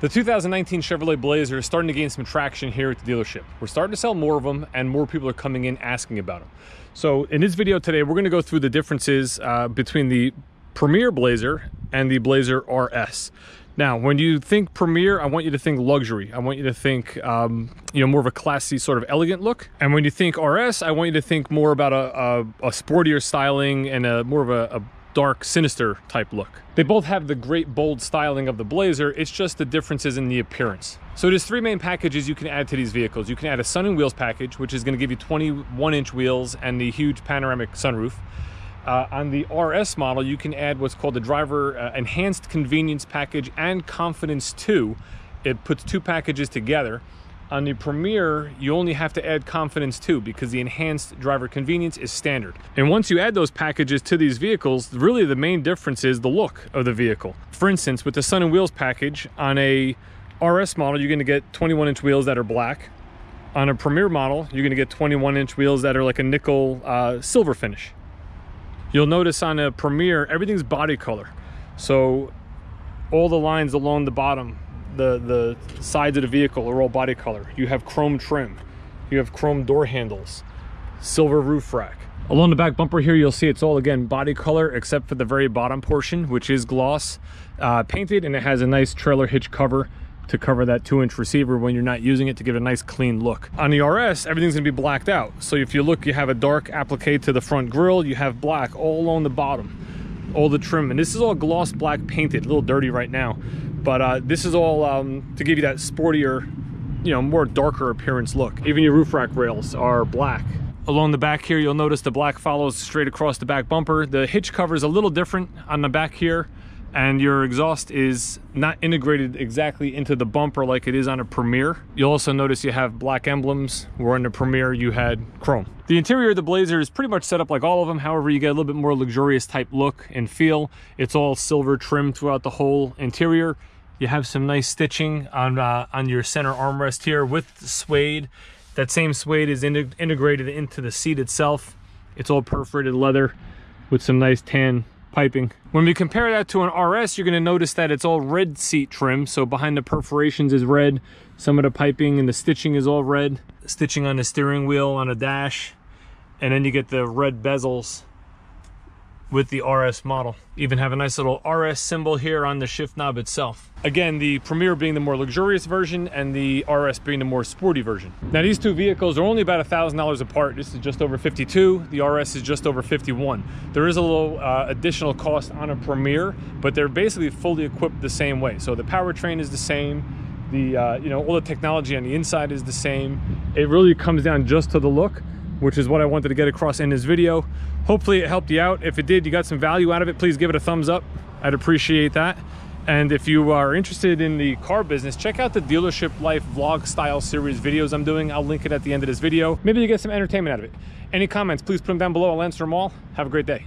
The 2019 Chevrolet Blazer is starting to gain some traction here at the dealership. We're starting to sell more of them and more people are coming in asking about them. So in this video today, we're gonna go through the differences uh, between the Premier Blazer and the Blazer RS. Now, when you think Premier, I want you to think luxury. I want you to think, um, you know, more of a classy sort of elegant look. And when you think RS, I want you to think more about a, a, a sportier styling and a more of a, a dark, sinister type look. They both have the great bold styling of the Blazer, it's just the differences in the appearance. So there's three main packages you can add to these vehicles. You can add a sun and wheels package, which is gonna give you 21 inch wheels and the huge panoramic sunroof. Uh, on the RS model, you can add what's called the driver uh, enhanced convenience package and confidence 2. It puts two packages together on the Premier, you only have to add confidence 2 because the enhanced driver convenience is standard. And once you add those packages to these vehicles, really the main difference is the look of the vehicle. For instance, with the Sun and Wheels package on a RS model, you're gonna get 21 inch wheels that are black. On a Premier model, you're gonna get 21 inch wheels that are like a nickel uh, silver finish. You'll notice on a Premier, everything's body color. So all the lines along the bottom the, the sides of the vehicle are all body color. You have chrome trim. You have chrome door handles, silver roof rack. Along the back bumper here, you'll see it's all, again, body color, except for the very bottom portion, which is gloss uh, painted, and it has a nice trailer hitch cover to cover that two inch receiver when you're not using it to give it a nice clean look. On the RS, everything's gonna be blacked out. So if you look, you have a dark applique to the front grille, you have black all along the bottom, all the trim. And this is all gloss black painted, a little dirty right now. But uh, this is all um, to give you that sportier, you know, more darker appearance look. Even your roof rack rails are black. Along the back here, you'll notice the black follows straight across the back bumper. The hitch cover is a little different on the back here and your exhaust is not integrated exactly into the bumper like it is on a Premier. You'll also notice you have black emblems, where on the Premier you had chrome. The interior of the Blazer is pretty much set up like all of them, however you get a little bit more luxurious type look and feel. It's all silver trim throughout the whole interior. You have some nice stitching on, uh, on your center armrest here with suede. That same suede is in integrated into the seat itself. It's all perforated leather with some nice tan piping. When we compare that to an RS, you're gonna notice that it's all red seat trim. So behind the perforations is red. Some of the piping and the stitching is all red. Stitching on the steering wheel, on a dash. And then you get the red bezels with the RS model. Even have a nice little RS symbol here on the shift knob itself. Again, the Premier being the more luxurious version and the RS being the more sporty version. Now these two vehicles are only about $1,000 apart. This is just over 52, the RS is just over 51. There is a little uh, additional cost on a Premier, but they're basically fully equipped the same way. So the powertrain is the same, the uh, you know all the technology on the inside is the same. It really comes down just to the look which is what I wanted to get across in this video. Hopefully it helped you out. If it did, you got some value out of it, please give it a thumbs up. I'd appreciate that. And if you are interested in the car business, check out the Dealership Life vlog style series videos I'm doing. I'll link it at the end of this video. Maybe you get some entertainment out of it. Any comments, please put them down below. I'll answer them all. Have a great day.